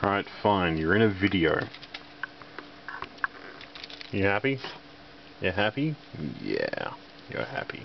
Alright, fine. You're in a video. You happy? You happy? Yeah, you're happy.